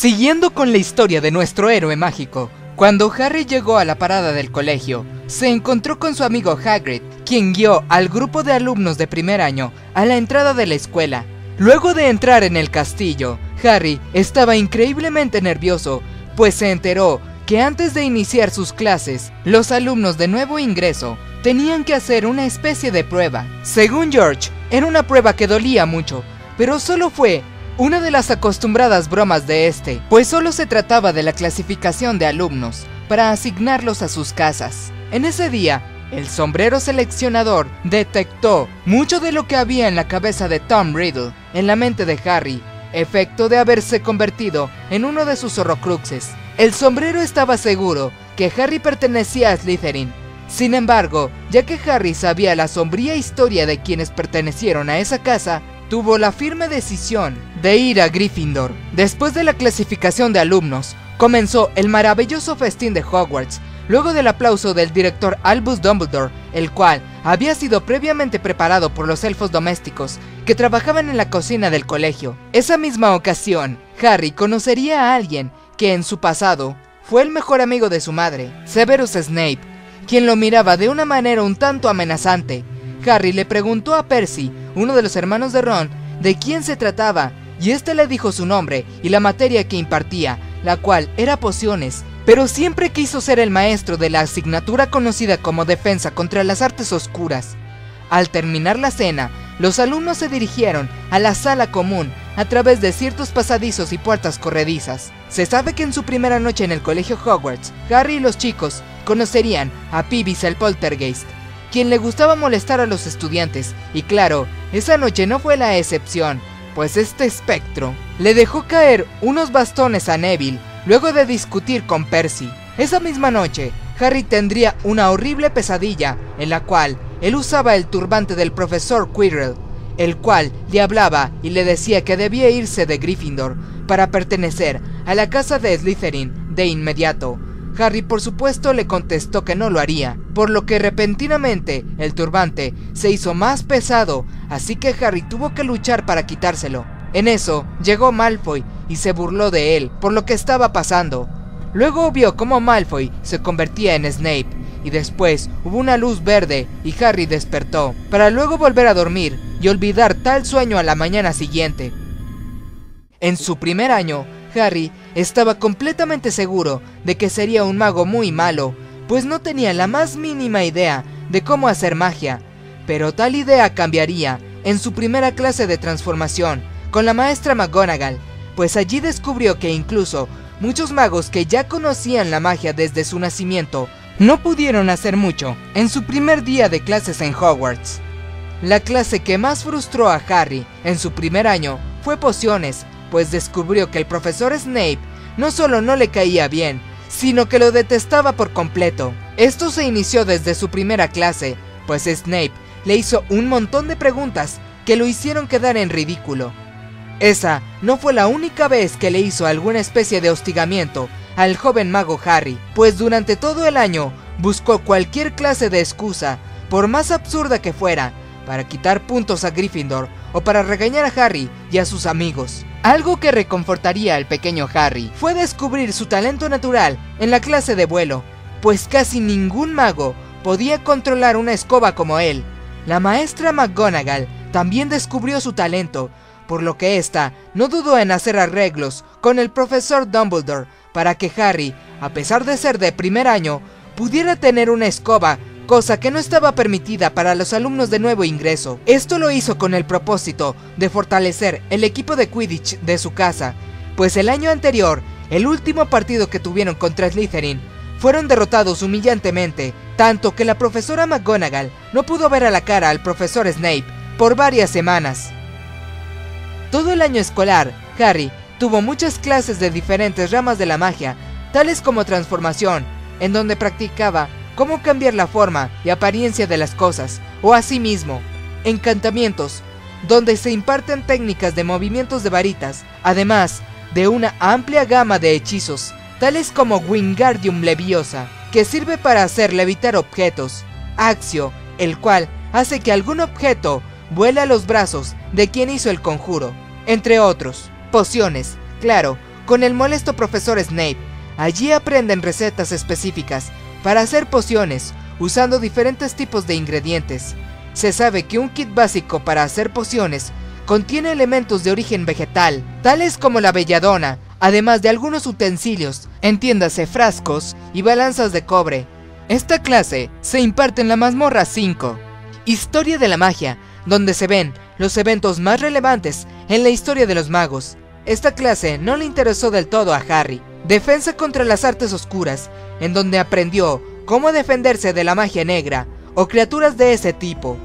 Siguiendo con la historia de nuestro héroe mágico, cuando Harry llegó a la parada del colegio, se encontró con su amigo Hagrid, quien guió al grupo de alumnos de primer año a la entrada de la escuela. Luego de entrar en el castillo, Harry estaba increíblemente nervioso, pues se enteró que antes de iniciar sus clases, los alumnos de nuevo ingreso tenían que hacer una especie de prueba. Según George, era una prueba que dolía mucho, pero solo fue una de las acostumbradas bromas de este, pues solo se trataba de la clasificación de alumnos para asignarlos a sus casas. En ese día, el sombrero seleccionador detectó mucho de lo que había en la cabeza de Tom Riddle, en la mente de Harry, efecto de haberse convertido en uno de sus horrocruxes. El sombrero estaba seguro que Harry pertenecía a Slytherin. Sin embargo, ya que Harry sabía la sombría historia de quienes pertenecieron a esa casa, tuvo la firme decisión de ir a Gryffindor. Después de la clasificación de alumnos, comenzó el maravilloso festín de Hogwarts, luego del aplauso del director Albus Dumbledore, el cual había sido previamente preparado por los elfos domésticos que trabajaban en la cocina del colegio. Esa misma ocasión, Harry conocería a alguien que en su pasado fue el mejor amigo de su madre, Severus Snape, quien lo miraba de una manera un tanto amenazante. Harry le preguntó a Percy uno de los hermanos de Ron, de quién se trataba, y este le dijo su nombre y la materia que impartía, la cual era pociones, pero siempre quiso ser el maestro de la asignatura conocida como Defensa contra las Artes Oscuras. Al terminar la cena, los alumnos se dirigieron a la sala común a través de ciertos pasadizos y puertas corredizas. Se sabe que en su primera noche en el colegio Hogwarts, Harry y los chicos conocerían a Pibis el Poltergeist, quien le gustaba molestar a los estudiantes, y claro, esa noche no fue la excepción, pues este espectro le dejó caer unos bastones a Neville luego de discutir con Percy. Esa misma noche, Harry tendría una horrible pesadilla en la cual él usaba el turbante del profesor Quirrell, el cual le hablaba y le decía que debía irse de Gryffindor para pertenecer a la casa de Slytherin de inmediato, Harry por supuesto le contestó que no lo haría, por lo que repentinamente el turbante se hizo más pesado, así que Harry tuvo que luchar para quitárselo. En eso llegó Malfoy y se burló de él por lo que estaba pasando. Luego vio cómo Malfoy se convertía en Snape y después hubo una luz verde y Harry despertó, para luego volver a dormir y olvidar tal sueño a la mañana siguiente. En su primer año, Harry estaba completamente seguro de que sería un mago muy malo, pues no tenía la más mínima idea de cómo hacer magia, pero tal idea cambiaría en su primera clase de transformación con la maestra McGonagall, pues allí descubrió que incluso muchos magos que ya conocían la magia desde su nacimiento no pudieron hacer mucho en su primer día de clases en Hogwarts. La clase que más frustró a Harry en su primer año fue pociones, pues descubrió que el profesor Snape no solo no le caía bien, sino que lo detestaba por completo. Esto se inició desde su primera clase, pues Snape le hizo un montón de preguntas que lo hicieron quedar en ridículo. Esa no fue la única vez que le hizo alguna especie de hostigamiento al joven mago Harry, pues durante todo el año buscó cualquier clase de excusa, por más absurda que fuera, para quitar puntos a Gryffindor o para regañar a Harry y a sus amigos. Algo que reconfortaría al pequeño Harry fue descubrir su talento natural en la clase de vuelo, pues casi ningún mago podía controlar una escoba como él. La maestra McGonagall también descubrió su talento, por lo que ésta no dudó en hacer arreglos con el profesor Dumbledore para que Harry, a pesar de ser de primer año, pudiera tener una escoba cosa que no estaba permitida para los alumnos de nuevo ingreso. Esto lo hizo con el propósito de fortalecer el equipo de Quidditch de su casa, pues el año anterior, el último partido que tuvieron contra Slytherin, fueron derrotados humillantemente, tanto que la profesora McGonagall no pudo ver a la cara al profesor Snape por varias semanas. Todo el año escolar, Harry tuvo muchas clases de diferentes ramas de la magia, tales como transformación, en donde practicaba cómo cambiar la forma y apariencia de las cosas, o asimismo, encantamientos, donde se imparten técnicas de movimientos de varitas, además de una amplia gama de hechizos, tales como Wingardium Leviosa, que sirve para hacer levitar objetos, Axio, el cual hace que algún objeto vuele a los brazos de quien hizo el conjuro, entre otros, pociones, claro, con el molesto profesor Snape. Allí aprenden recetas específicas para hacer pociones usando diferentes tipos de ingredientes. Se sabe que un kit básico para hacer pociones contiene elementos de origen vegetal, tales como la belladona, además de algunos utensilios, entiéndase frascos y balanzas de cobre. Esta clase se imparte en la mazmorra 5, Historia de la Magia, donde se ven los eventos más relevantes en la historia de los magos. Esta clase no le interesó del todo a Harry. Defensa contra las artes oscuras, en donde aprendió cómo defenderse de la magia negra o criaturas de ese tipo.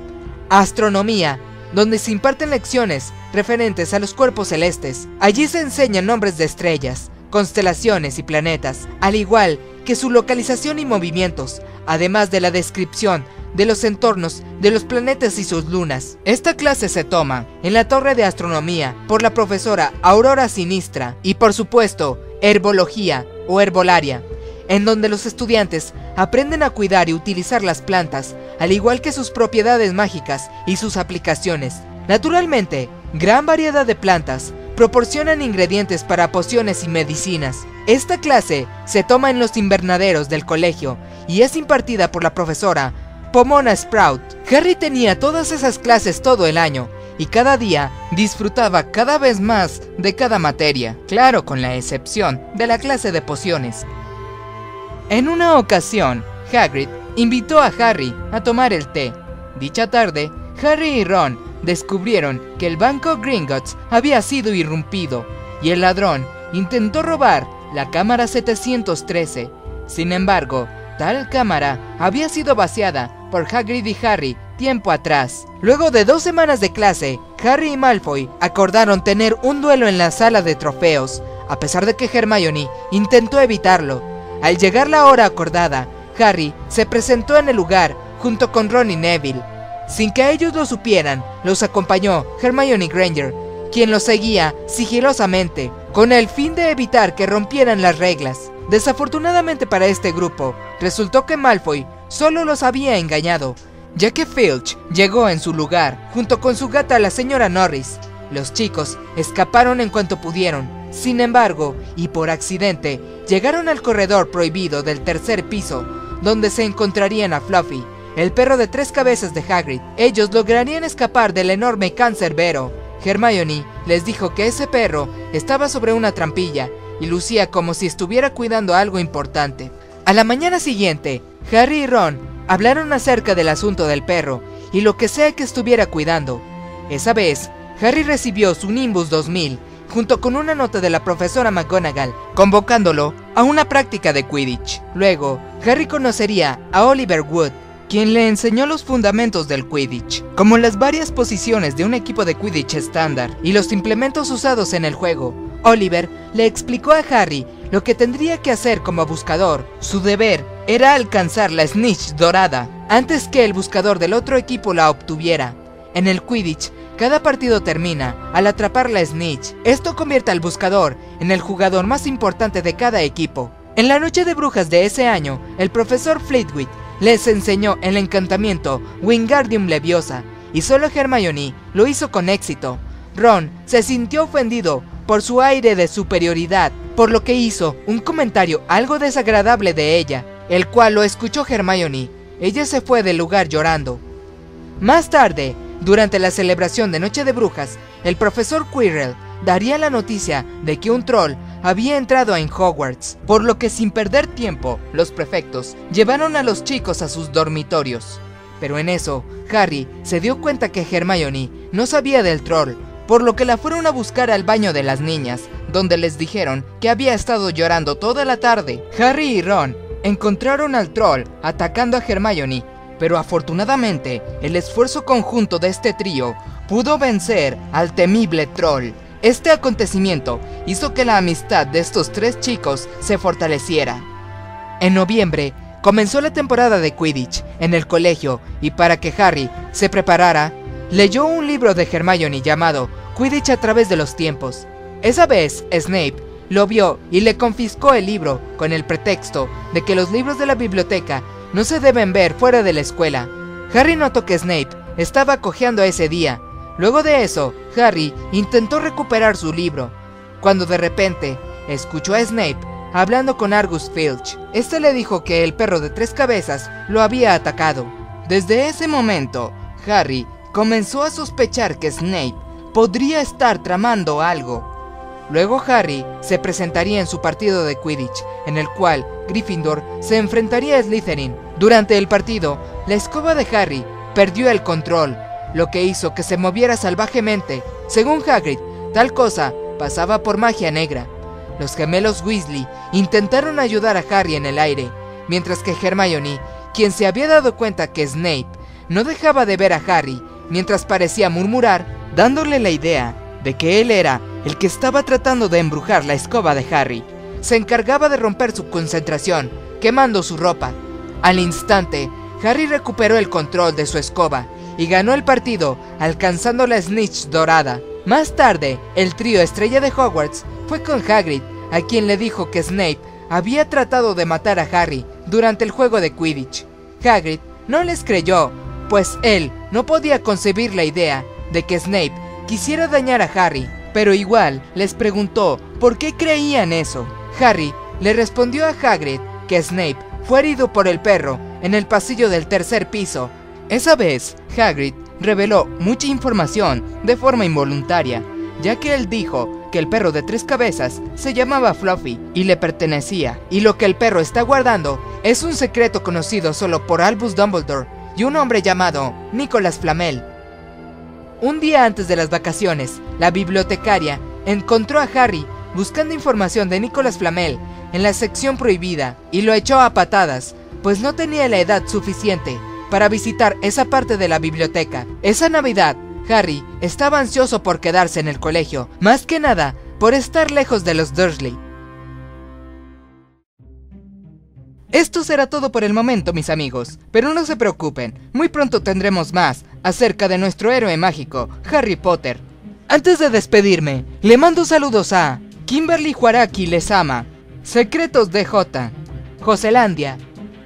Astronomía, donde se imparten lecciones referentes a los cuerpos celestes. Allí se enseñan nombres de estrellas, constelaciones y planetas, al igual que su localización y movimientos, además de la descripción de los entornos de los planetas y sus lunas. Esta clase se toma en la Torre de Astronomía por la profesora Aurora Sinistra y por supuesto Herbología o Herbolaria, en donde los estudiantes aprenden a cuidar y utilizar las plantas, al igual que sus propiedades mágicas y sus aplicaciones. Naturalmente, gran variedad de plantas proporcionan ingredientes para pociones y medicinas. Esta clase se toma en los invernaderos del colegio y es impartida por la profesora Pomona Sprout. Harry tenía todas esas clases todo el año y cada día disfrutaba cada vez más de cada materia, claro con la excepción de la clase de pociones. En una ocasión, Hagrid invitó a Harry a tomar el té. Dicha tarde, Harry y Ron descubrieron que el banco Gringotts había sido irrumpido y el ladrón intentó robar la cámara 713. Sin embargo, tal cámara había sido vaciada por Hagrid y Harry tiempo atrás. Luego de dos semanas de clase, Harry y Malfoy acordaron tener un duelo en la sala de trofeos, a pesar de que Hermione intentó evitarlo. Al llegar la hora acordada, Harry se presentó en el lugar junto con Ron y Neville. Sin que ellos lo supieran, los acompañó Hermione Granger, quien los seguía sigilosamente, con el fin de evitar que rompieran las reglas. Desafortunadamente para este grupo, resultó que Malfoy solo los había engañado, ya que Filch llegó en su lugar, junto con su gata la señora Norris. Los chicos escaparon en cuanto pudieron, sin embargo, y por accidente, llegaron al corredor prohibido del tercer piso, donde se encontrarían a Fluffy, el perro de tres cabezas de Hagrid. Ellos lograrían escapar del enorme cancerbero. Hermione les dijo que ese perro estaba sobre una trampilla y lucía como si estuviera cuidando algo importante. A la mañana siguiente, Harry y Ron hablaron acerca del asunto del perro y lo que sea que estuviera cuidando. Esa vez, Harry recibió su Nimbus 2000 junto con una nota de la profesora McGonagall, convocándolo a una práctica de Quidditch. Luego, Harry conocería a Oliver Wood, quien le enseñó los fundamentos del Quidditch, como las varias posiciones de un equipo de Quidditch estándar y los implementos usados en el juego. Oliver le explicó a Harry lo que tendría que hacer como buscador. Su deber era alcanzar la snitch dorada antes que el buscador del otro equipo la obtuviera. En el Quidditch, cada partido termina al atrapar la snitch. Esto convierte al buscador en el jugador más importante de cada equipo. En la noche de brujas de ese año, el profesor Flitwick les enseñó el encantamiento Wingardium Leviosa y solo Hermione lo hizo con éxito. Ron se sintió ofendido por su aire de superioridad, por lo que hizo un comentario algo desagradable de ella, el cual lo escuchó Hermione. Ella se fue del lugar llorando. Más tarde, durante la celebración de Noche de Brujas, el profesor Quirrell daría la noticia de que un troll había entrado en Hogwarts, por lo que sin perder tiempo, los prefectos llevaron a los chicos a sus dormitorios. Pero en eso, Harry se dio cuenta que Hermione no sabía del troll, por lo que la fueron a buscar al baño de las niñas, donde les dijeron que había estado llorando toda la tarde. Harry y Ron encontraron al troll atacando a Hermione, pero afortunadamente el esfuerzo conjunto de este trío pudo vencer al temible troll. Este acontecimiento hizo que la amistad de estos tres chicos se fortaleciera. En noviembre comenzó la temporada de Quidditch en el colegio y para que Harry se preparara, leyó un libro de Hermione llamado Quidditch a través de los tiempos. Esa vez, Snape lo vio y le confiscó el libro con el pretexto de que los libros de la biblioteca no se deben ver fuera de la escuela. Harry notó que Snape estaba cojeando ese día. Luego de eso, Harry intentó recuperar su libro, cuando de repente escuchó a Snape hablando con Argus Filch. Este le dijo que el perro de tres cabezas lo había atacado. Desde ese momento, Harry comenzó a sospechar que Snape podría estar tramando algo. Luego Harry se presentaría en su partido de Quidditch, en el cual Gryffindor se enfrentaría a Slytherin. Durante el partido, la escoba de Harry perdió el control, lo que hizo que se moviera salvajemente. Según Hagrid, tal cosa pasaba por magia negra. Los gemelos Weasley intentaron ayudar a Harry en el aire, mientras que Hermione, quien se había dado cuenta que Snape no dejaba de ver a Harry mientras parecía murmurar, dándole la idea de que él era el que estaba tratando de embrujar la escoba de Harry, se encargaba de romper su concentración, quemando su ropa. Al instante, Harry recuperó el control de su escoba y ganó el partido, alcanzando la snitch dorada. Más tarde, el trío estrella de Hogwarts fue con Hagrid, a quien le dijo que Snape había tratado de matar a Harry durante el juego de Quidditch. Hagrid no les creyó, pues él no podía concebir la idea de que Snape quisiera dañar a Harry, pero igual les preguntó por qué creían eso. Harry le respondió a Hagrid que Snape fue herido por el perro en el pasillo del tercer piso. Esa vez, Hagrid reveló mucha información de forma involuntaria, ya que él dijo que el perro de tres cabezas se llamaba Fluffy y le pertenecía, y lo que el perro está guardando es un secreto conocido solo por Albus Dumbledore y un hombre llamado Nicholas Flamel. Un día antes de las vacaciones, la bibliotecaria encontró a Harry buscando información de Nicholas Flamel en la sección prohibida y lo echó a patadas, pues no tenía la edad suficiente para visitar esa parte de la biblioteca. Esa Navidad, Harry estaba ansioso por quedarse en el colegio, más que nada por estar lejos de los Dursley. Esto será todo por el momento, mis amigos, pero no se preocupen, muy pronto tendremos más acerca de nuestro héroe mágico, Harry Potter. Antes de despedirme, le mando saludos a Kimberly Juaraki Lesama, Secretos DJ, Joselandia,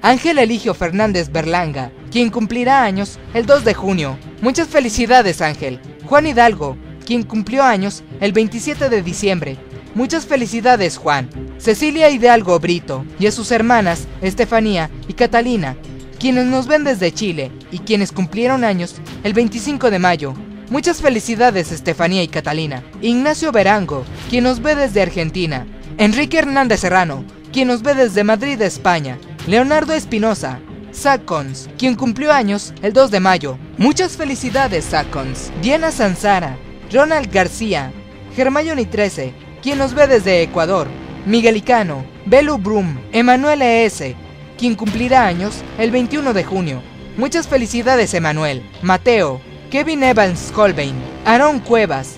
Ángel Eligio Fernández Berlanga, quien cumplirá años el 2 de junio. Muchas felicidades Ángel. Juan Hidalgo, quien cumplió años el 27 de diciembre. Muchas felicidades Juan. Cecilia Hidalgo Brito y a sus hermanas Estefanía y Catalina, quienes nos ven desde Chile y quienes cumplieron años el 25 de mayo. Muchas felicidades Estefanía y Catalina. Ignacio Verango, quien nos ve desde Argentina. Enrique Hernández Serrano, quien nos ve desde Madrid, España. Leonardo Espinosa, Sacons, quien cumplió años el 2 de mayo. Muchas felicidades, Sacons. Diana Sanzara, Ronald García, Germayoni 13, quien nos ve desde Ecuador. Miguel Icano, Belu Brum, Emanuel E.S., quien cumplirá años el 21 de junio. Muchas felicidades, Emanuel. Mateo, Kevin Evans Colbain, Aaron Cuevas,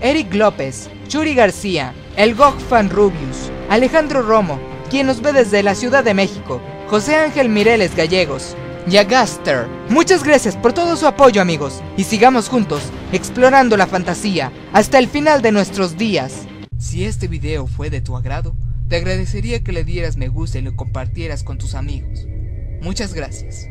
Eric López, Churi García, El Gog Fan Rubius, Alejandro Romo, quien nos ve desde la Ciudad de México, José Ángel Mireles Gallegos y Agaster. Muchas gracias por todo su apoyo amigos y sigamos juntos explorando la fantasía hasta el final de nuestros días. Si este video fue de tu agrado, te agradecería que le dieras me gusta y lo compartieras con tus amigos. Muchas gracias.